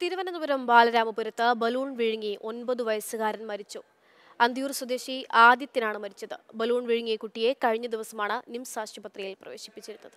Thiruvananthapuram ബാലരാമപുരത്ത് balloon വിഴുങ്ങി ഒൻപത് വയസ്സുകാരൻ മരിച്ചു. അന്തിയൂർ സ്വദേശി ആദിത്യനാണ് മരിച്ചത്. ബലൂൺ വിഴുങ്ങിയ കുട്ടിയെ കഴിഞ്ഞ ദിവസമാണ് നിംസ് ആശുപത്രിയിൽ പ്രവേശിപ്പിച്ചിരുന്നത്.